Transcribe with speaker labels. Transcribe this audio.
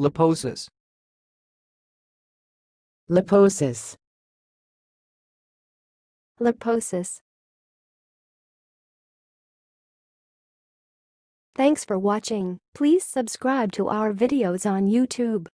Speaker 1: Liposis.
Speaker 2: liposis,
Speaker 3: liposis. Thanks for watching. Please subscribe to our videos on YouTube.